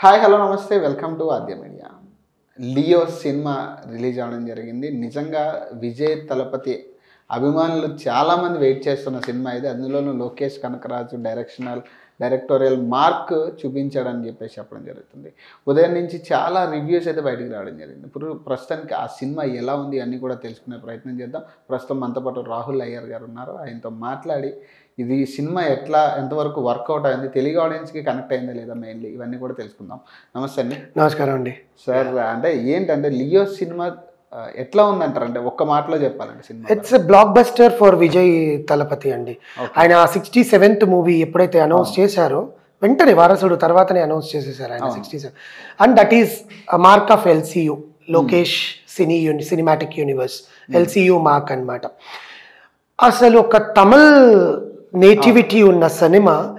Hi hello namaste welcome to Aadya media. Leo cinema release అవ్వడం జరిగింది. నిజంగా విజయ్ తలపతి అభిమానులు చాలామంది వెయిట్ చేస్తున్న సినిమా ఇది. అందులోనూ Lokesh Kanagaraj directional directorial mark చూపించాడని చెప్పేసి చెప్పడం జరుగుతుంది. ఉదయం నుంచి చాలా రివ్యూస్ అయితే బయటికి రావడం జరిగింది. ఇప్పుడు ప్రస్తుతానికి ఆ సినిమా ఎలా ఉంది అన్నీ కూడా తెలుసుకునే ప్రయత్నం చేద్దాం. ప్రస్తుతం మనతో పాటు రాహుల్ అయ్యర్ గారు ఉన్నారు. ఆయనతో మాట్లాడి ఇది సినిమా ఎట్లా ఎంతవరకు వర్కౌట్ అయింది తెలుగు ఆడియన్స్కి కనెక్ట్ అయిందా లేదా మెయిన్లీ ఇవన్నీ కూడా తెలుసుకుందాం. నమస్తే అండి. నమస్కారం అండి. సార్ అంటే ఏంటంటే లియో సినిమా ఎట్లా ఉందంటారు? అంటే ఒక్క మాటలో చెప్పాలండి cinema it's blockbuster for Vijay Thalapathy అండి. ఆయన సిక్స్టీ సెవెంత్ మూవీ ఎప్పుడైతే అనౌన్స్ చేశారో వెంటనే వారసుడు తర్వాతనే అనౌన్స్ చేసేసారు ఆయన sixty seven and that is mark of LCU Lokesh cine uni cinematic universe LCU mark అన్నమాట. అసలు ఒక తమిళ్ నేటివిటీ ఉన్న సినిమా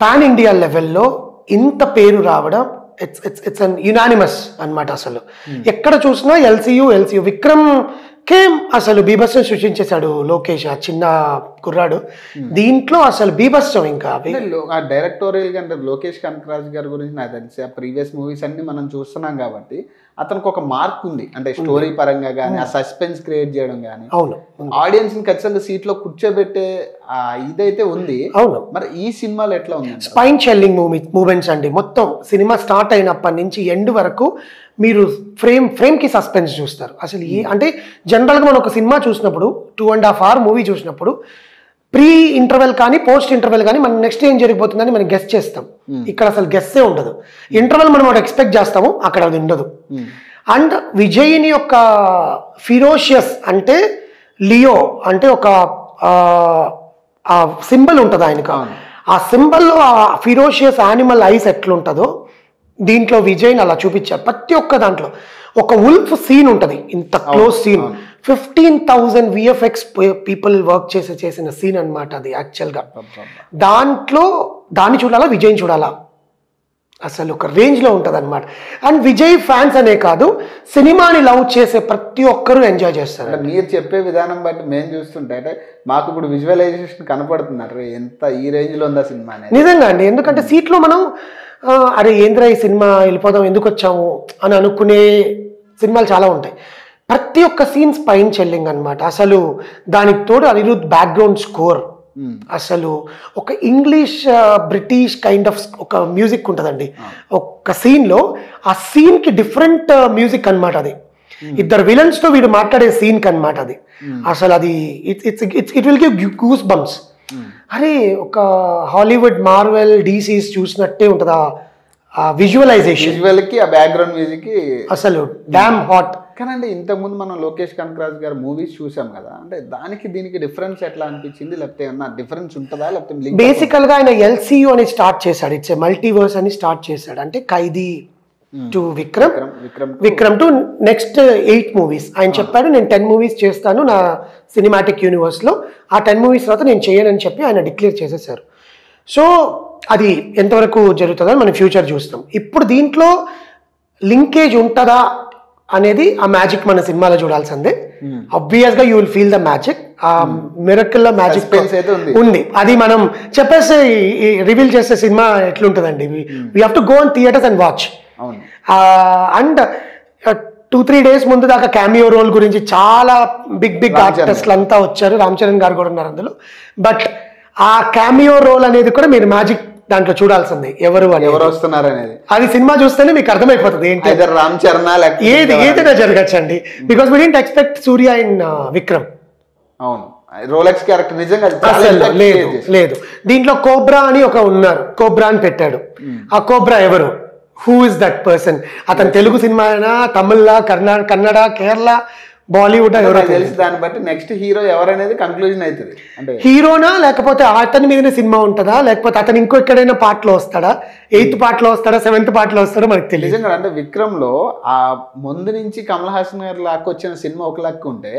పాన్ ఇండియా లెవెల్లో ఇంత పేరు రావడం it's it's it's an unanimous అన్నమాట అసలు. ఎక్కడ చూసినా ఎల్సీయు ఎల్సీయు. విక్రమ్ కేం అసలు బీభత్సం సృష్టించేశాడు లోకేష్ ఆ చిన్న కుర్రాడు. దీంట్లో అసలు బీభత్సం ఇంకా ఆ డైరెక్టోరియల్గా అంటే లోకేష్ కనకరాజ్ గారి గురించి నాకు తెలిసి ఆ ప్రీవియస్ మూవీస్ అన్ని మనం చూస్తున్నాం కాబట్టి అతనికి ఒక మార్క్ ఉంది. అంటే స్టోరీ పరంగా కానీ ఆ సస్పెన్స్ క్రియేట్ చేయడం కానీ అవును. ఆడియన్స్ని ఖచ్చితంగా సీట్లో కూర్చోబెట్టే ఇదైతే ఉంది. అవును. మరి ఈ సినిమాలో ఎట్లా ఉంది? స్పైన్ షెల్లింగ్ మూవీ మూమెంట్స్ అండి. మొత్తం సినిమా స్టార్ట్ అయినప్పటి నుంచి ఎండ్ వరకు మీరు ఫ్రేమ్ ఫ్రేమ్కి సస్పెన్స్ చూస్తారు. అసలు ఏ అంటే జనరల్గా మనం ఒక సినిమా చూసినప్పుడు two and half hour movie చూసినప్పుడు ప్రీ ఇంటర్వెల్ కానీ పోస్ట్ ఇంటర్వెల్ కానీ మనం నెక్స్ట్ ఏం జరిగిపోతుందని మనం గెస్ట్ చేస్తాం. ఇక్కడ అసలు గెస్సే ఉండదు. ఇంటర్వెల్ మనం ఒకటి ఎక్స్పెక్ట్ చేస్తాము అక్కడ అది ఉండదు. అండ్ విజయ్ని యొక్క ఫిరోషియస్ అంటే లియో అంటే ఒక సింబల్ ఉంటుంది ఆయనకు. ఆ సింబల్లో ఆ ఫిరోషియస్ యానిమల్ ఐస్ ఎట్లుంటుందో దీంట్లో విజయ్ని అలా చూపించారు ప్రతి ఒక్క దాంట్లో ఒక ఉల్ఫ్ సీన్ ఉంటుంది. ఇంత close scene. Fifteen thousand VFX people work చేసి చేసిన సీన్ అన్నమాట అది యాక్చువల్గా దాంట్లో దాన్ని చూడాలా విజయ్ని చూడాలా? అసలు ఒక రేంజ్లో ఉంటుంది అనమాట అండ్ విజయ్ ఫ్యాన్స్ అనే కాదు సినిమాని లవ్ చేసే ప్రతి ఒక్కరూ ఎంజాయ్ చేస్తారు. మీరు చెప్పే విధానం బట్టి మేము చూస్తుంటే అంటే మాకు ఇప్పుడు విజువలైజేషన్ కనపడుతుంది అరే ఎంత ఈ రేంజ్లో ఉందా సినిమా నిజంగా అండి ఎందుకంటే సీట్లో మనం అరే ఏంద్రా ఈ సినిమా వెళ్ళిపోదాం ఎందుకు వచ్చాము అని అనుకునే సినిమాలు చాలా ఉంటాయి. ప్రతి ఒక్క సీన్స్ పైన చెల్లింగ్ అనమాట అసలు దానికి తోడు అనిరుద్ బ్యాక్గ్రౌండ్ స్కోర్ అసలు ఒక ఇంగ్లీష్ బ్రిటిష్ కైండ్ ఆఫ్ ఒక మ్యూజిక్ ఉంటుందండి. ఒక సీన్లో ఆ సీన్కి డిఫరెంట్ మ్యూజిక్ అన్నమాట అది. ఇద్దరు విలన్స్తో వీడు మాట్లాడే సీన్ అన్నమాట అది. అసలు అది it's it's it will give goose bumps అరే ఒక హాలీవుడ్ మార్వెల్ డీసీస్ చూసినట్టే ఉంటుంది ఆ విజువలైజేషన్ విజువల్కి ఆ బ్యాక్గ్రౌండ్ మ్యూజిక్కి అసలు డామ్ హాట్ కానండి ఇంతకుముందు మనం లోకేష్ కనకరాజ్ గారి మూవీస్ చూసాం కదా అంటే దానికి దీనికి డిఫరెన్స్ ఎట్లా అనిపించింది? లేకపోతే ఏమన్నా డిఫరెన్స్ ఉంటుందా? లేకపోతే link బేసికల్గా ఆయన ఎల్సీయూ అని స్టార్ట్ చేశాడు. ఇట్స్ మల్టీవర్స్ అని స్టార్ట్ చేశాడు. అంటే Kaithi to Vikram. Vikram Vikram Vikram to next eight movies. ఆయన చెప్పాడు నేను టెన్ మూవీస్ చేస్తాను నా సినిమాటిక్ యూనివర్స్లో ఆ టెన్ మూవీస్ తర్వాత నేను చేయనని చెప్పి ఆయన డిక్లేర్ చేసేసారు. సో అది ఎంతవరకు జరుగుతుందో మనం ఫ్యూచర్ చూస్తాం. ఇప్పుడు దీంట్లో లింకేజ్ ఉంటుందా? అనేది ఆ మ్యాజిక్ మన సినిమాలో చూడాల్సిందే. అబ్వియస్గా you will feel the magic ఆ మిరకల్ మ్యాజిక్ Suspense అయితే ఉంది. అది మనం చెప్పేస్తే రివీల్ చేసే cinema ఎట్లుంటుందండి? We have to go on theatres and watch and two three days ముందు దాకా క్యామియో రోల్ గురించి చాలా బిగ్ బిగ్. ఆర్టిస్టులు అంతా వచ్చారు. రామ్ చరణ్ గారు కూడా ఉన్నారు అందులో. బట్ ఆ క్యామియో రోల్ అనేది కూడా మీరు మ్యాజిక్ దాంట్లో చూడాల్సిందే ఎవరు అని ఎవరు వస్తున్నారు అనేది. అది సినిమా చూస్తేనే మీకు అర్థమైపోతుంది ఏంటి? రామ్ చరణ్ ఏది ఏదైనా జరగచ్చండి. Because we don't expect Suriya in Vikram అవును. రోలెక్స్ క్యారెక్టర్ నిజంగా లేదు. లేదు. దీంట్లో కోబ్రా అని ఒక ఉన్నారు. కోబ్రా అని పెట్టాడు. ఆ కోబ్రా ఎవరు? హూ ఇస్ దట్ పర్సన్ అతను తెలుగు సినిమా అయినా తమిళ కర్ణా కన్నడ? కేరళ? బాలీవుడ్ తెలిసి దాన్ని బట్టి నెక్స్ట్ హీరో ఎవరనేది కన్క్లూజన్ అవుతుంది. అంటే హీరోనా లేకపోతే అతని మీదనే సినిమా ఉంటుందా? లేకపోతే అతను ఇంకో ఎక్కడైనా పార్ట్లో వస్తాడా? ఎయిత్ పార్ట్లో వస్తాడా? సెవెంత్ పార్ట్లో వస్తాడో? మనకు తెలియదు. అంటే విక్రమ్లో ఆ ముందు నుంచి కమల్ హాసన్ గారు లాక్ వచ్చిన సినిమా ఒక లెక్క ఉంటే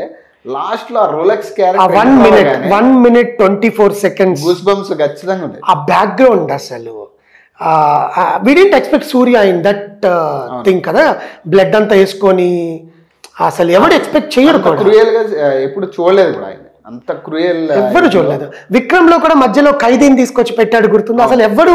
లాస్ట్లో రోలెక్స్ ఆ one minute one minute twenty four seconds goose bumps ఖచ్చితంగా ఉంటాయి. ఆ బ్యాక్గ్రౌండ్ అసలు. We don't expect Suriya in that thing కదా? బ్లడ్ అంతా వేసుకొని అసలు ఎవడు ఎక్స్పెక్ట్ చేయరు క్రూయల్గా ఎప్పుడు చూడలేదు కూడా ఆయన. అంత క్రూయల్ ఎవ్వరు చూడలేదు. విక్రమ్లో కూడా మధ్యలో ఖైదీని తీసుకొచ్చి పెట్టాడు గుర్తుంది? అసలు ఎవ్వరు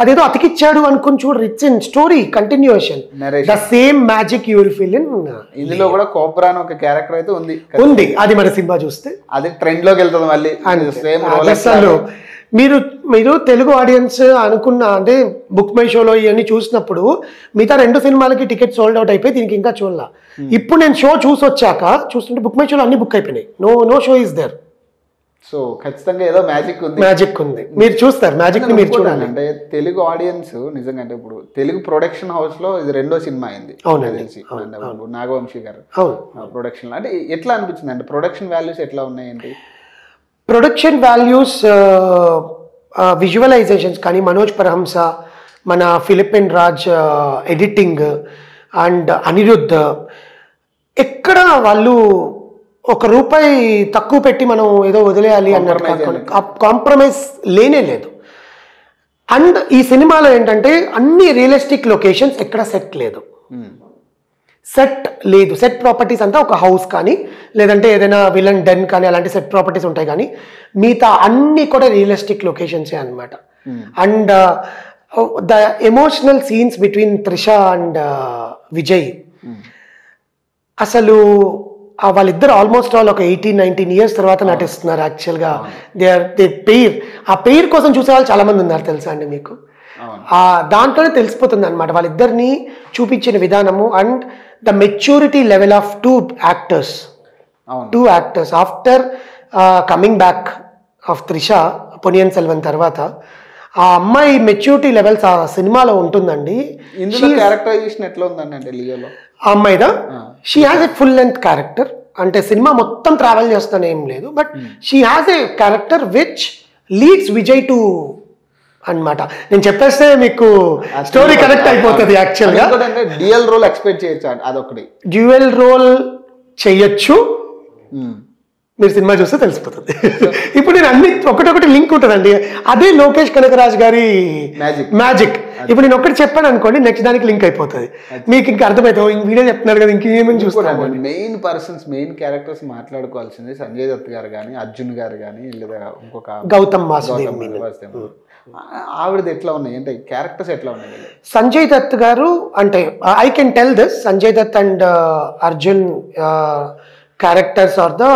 అదేదో అతికిచ్చాడు అనుకుని చూడరు it's in story continuation. The same magic you will feel in ఇందులో కూడా కోబ్రా అని ఒక క్యారెక్టర్ అయితే ఉంది. ఉంది. అది మన సినిమా చూస్తే. అది ట్రెండ్లోకి వెళ్తుంది మళ్ళీ. సేమ్ అసలు మీరు మీరు తెలుగు ఆడియన్స్ అనుకున్న అంటే బుక్ మై షోలో ఇవన్నీ చూసినప్పుడు మిగతా రెండు సినిమాలకి టికెట్ సోల్డ్ అవుట్ అయిపోయి దీనికి ఇంకా చూడాల. ఇప్పుడు నేను షో చూసి వచ్చాక చూస్తుంటే బుక్ మై షోలో అన్ని బుక్ అయిపోయినాయి. No no show is there so ఖచ్చితంగా ఏదో మ్యాజిక్ ఉంది. మ్యాజిక్ ఉంది. మీరు చూస్తారు మ్యాజిక్ మీరు చూడాలి. అంటే తెలుగు ఆడియన్స్ నిజంగా అంటే ఇప్పుడు తెలుగు ప్రొడక్షన్ హౌస్లో ఇది రెండో సినిమా అయింది. తెలిసి. నాగవంశీ గారు. ప్రొడక్షన్ అంటే ఎట్లా అనిపించింది? అంటే ప్రొడక్షన్ వాల్యూస్ ఎట్లా ఉన్నాయండి? ప్రొడక్షన్ వాల్యూస్ విజువలైజేషన్స్ కానీ మనోజ్ పరహంస మన ఫిలిపిన్ రాజ్ ఎడిటింగ్ అండ్ అనిరుద్ధ్ ఎక్కడ వాళ్ళు ఒక రూపాయి తక్కువ పెట్టి మనం ఏదో వదిలేయాలి అన్నట్టు కాంప్రమైజ్ లేనే లేదు. అండ్ ఈ సినిమాలో ఏంటంటే అన్ని రియలిస్టిక్ లొకేషన్స్ ఎక్కడ సెట్ లేదు. సెట్ లేదు. సెట్ ప్రాపర్టీస్ అంతా ఒక హౌస్ కానీ లేదంటే ఏదైనా విలన్ డెన్ కానీ అలాంటి సెట్ ప్రాపర్టీస్ ఉంటాయి కానీ మిగతా అన్ని కూడా రియలిస్టిక్ లొకేషన్సే అనమాట and the emotional scenes between Trisha and Vijay అసలు ఆ వాళ్ళిద్దరు ఆల్మోస్ట్ ఆల్ ఒక ఎయిటీన్ నైన్టీన్ ఇయర్స్ తర్వాత నటిస్తున్నారు యాక్చువల్గా. దే ఆర్ దే పెయిర్ ఆ పెయిర్ కోసం చూసే వాళ్ళు చాలా మంది ఉన్నారు తెలుసా అండి మీకు? దాంట్లోనే తెలిసిపోతుంది అనమాట వాళ్ళిద్దరిని చూపించిన విధానము and the maturity level of two actors two actors after coming back of Trisha Ponniyin Selvan తర్వాత ఆ అమ్మాయి మెచ్యూరిటీ లెవెల్స్ ఆ సినిమాలో ఉంటుందండి. క్యారెక్టరైజేషన్ ఎట్లా ఉందండి అంటే లియోలో ఆ అమ్మాయిదా? She has a full length character అంటే సినిమా మొత్తం ట్రావెల్ చేస్తానే ఏం లేదు but she has a character which leads Vijay to అన్నమాట. నేను చెప్పేస్తే మీకు స్టోరీ కనెక్ట్ అయిపోతుంది యాక్చువల్గా డిఎల్ రోల్ ఎక్స్పెక్ట్ చేయొచ్చు అదొకటి. డ్యూయల్ రోల్ చెయ్యొచ్చు మీరు సినిమా చూస్తే తెలిసిపోతుంది. ఇప్పుడు నేను అన్ని ఒకటొకటి లింక్ ఉంటుందండి. అదే లోకేష్ కనకరాజ్ గారి. మ్యాజిక్ ఇప్పుడు నేను ఒకటి చెప్పాను అనుకోండి నెక్స్ట్ దానికి లింక్ అయిపోతుంది. మీకు ఇంకా అర్థమవుతుంది ఇంక వీడియో చెప్తున్నారు కదా ఇంకేమని చూస్తాను మెయిన్ పర్సన్స్ మెయిన్ క్యారెక్టర్స్ మాట్లాడుకోవాల్సింది సంజయ్ దత్ గారు కానీ అర్జున్ గారు కానీ లేదా ఇంకొక గౌతమ్ వాసుదేవ్ ఆవిడది ఎట్లా ఉన్నాయి? అంటే క్యారెక్టర్స్ ఎట్లా ఉన్నాయి? సంజయ్ దత్ గారు అంటే I can tell this Sanjay Dutt and Arjun characters are the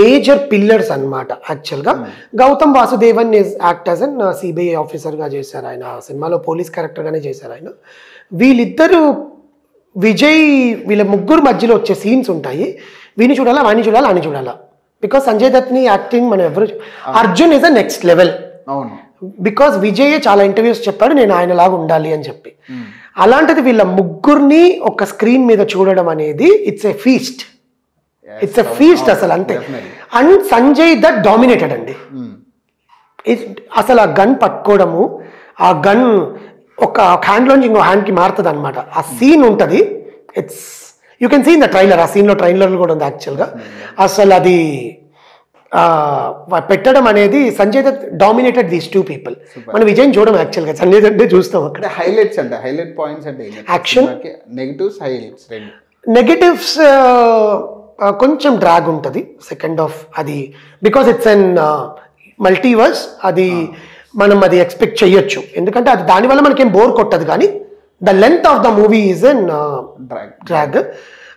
major pillars అన్నమాట యాక్చువల్గా Gautham Vasudevan is act as an CBI ఆఫీసర్గా చేశారు ఆయన సినిమాలో పోలీస్ క్యారెక్టర్గానే చేశారు ఆయన. వీళ్ళిద్దరూ విజయ్ వీళ్ళ ముగ్గురు మధ్యలో వచ్చే సీన్స్ ఉంటాయి. వీని చూడాలా వాణ్ణి చూడాలా అని చూడాలా? బికాస్ సంజయ్ దత్ని యాక్టింగ్ మనం ఎవరు Arjun is a next level అవును. బికాస్ విజయ్ చాలా ఇంటర్వ్యూస్ చెప్పాడు నేను ఆయనలాగా ఉండాలి అని చెప్పి. అలాంటిది వీళ్ళ ముగ్గురిని ఒక స్క్రీన్ మీద చూడడం అనేది it's a feast it's a feast అసలు అంతే. అండ్ సంజయ్ దట్ డామినేటెడ్ అండి. Mm. It- అసలు ఆ గన్ పట్టుకోవడము ఆ గన్ ఒక హ్యాండ్లోంచి ఇంకో హ్యాండ్కి మారుతుంది అనమాట ఆ సీన్ ఉంటుంది. It's you can seen the trailer ఆ సీన్లో ట్రైలర్ కూడా ఉంది యాక్చువల్గా అసలు అది పెట్టడం అనేది Sanjay Dutt dominated these two people మనం విజయ్ చూడం యాక్చువల్గా సంజయ్ దత్తే చూస్తాం అక్కడ. హైలైట్స్ అంటే హైలైట్ పాయింట్స్ అంటే Action. నెగిటివ్స్ హైలైట్స్ నెగటివ్స్ కొంచెం డ్రాగ్ ఉంటుంది. సెకండ్ ఆఫ్ అది బికాస్ ఇట్స్ అన్ మల్టీవర్స్ అది మనం అది ఎక్స్పెక్ట్ చేయొచ్చు. ఎందుకంటే అది దానివల్ల మనకేం బోర్ కొట్టదు కానీ the length of the movie is an drag drag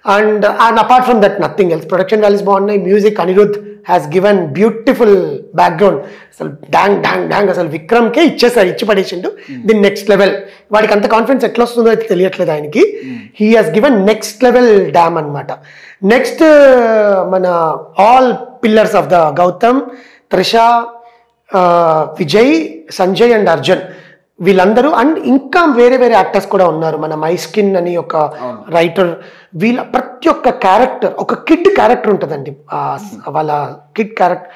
and and apart from that nothing else production values బాగున్నాయి music Anirudh has given beautiful background అసలు డాంగ్ డాంగ్ డాంగ్ అసలు విక్రమ్కే ఇచ్చేసారు ఇచ్చి పడేసిండు. దీని నెక్స్ట్ లెవెల్ వాడికి అంత కాన్ఫిడెన్స్ ఎట్లా వస్తుందో అయితే తెలియట్లేదు ఆయనకి. He has given next level damn అనమాట నెక్స్ట్ మన all pillars of the Gautham Trisha Vijay Sanjay and Arjun వీళ్ళందరూ అండ్ ఇంకా వేరే వేరే యాక్టర్స్ కూడా ఉన్నారు. మన మైస్కిన్ అని ఒక రైటర్ వీళ్ళ ప్రతి ఒక్క క్యారెక్టర్ ఒక కిడ్ క్యారెక్టర్ ఉంటుందండి. వాళ్ళ కిడ్ క్యారెక్టర్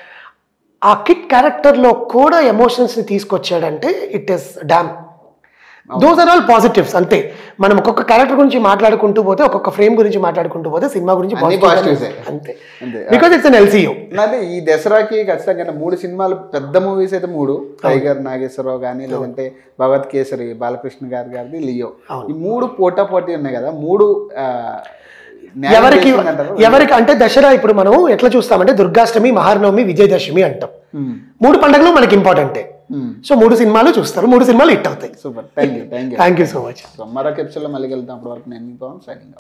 ఆ కిడ్ క్యారెక్టర్లో కూడా ఎమోషన్స్ని తీసుకొచ్చాడంటే it is damn those are all positives అంతే. మనం ఒక్కొక్క క్యారెక్టర్ గురించి మాట్లాడుకుంటూ పోతే ఒక్కొక్క ఫ్రేమ్ గురించి మాట్లాడుకుంటూ పోతే సినిమా గురించి. అంతే. బికాస్ ఇట్స్ అన్ ఎల్సీయూ అంటే ఈ దసరాకి ఖచ్చితంగా మూడు సినిమాలు పెద్ద మూవీస్ అయితే మూడు. టైగర్ నాగేశ్వరరావు కానీ లేదంటే భగవత్ కేసరి బాలకృష్ణ గారి గారిది లియో ఈ మూడు పోటా పోటీ ఉన్నాయి కదా మూడు ఎవరికి? ఎవరికి అంటే దసరా ఇప్పుడు మనం ఎట్లా చూస్తామంటే దుర్గాష్టమి మహానవమి విజయదశమి అంటాం. మూడు పండుగలు మనకి ఇంపార్టెంటే. సో మూడు సినిమాలు చూస్తారు. మూడు సినిమాలు హిట్ అవుతాయి. Super thank you thank you thank you so much so మరొక ఎపిసోడ్లో మళ్ళీ వెళ్తాం అప్పటి వరకు నేను సైనింగ్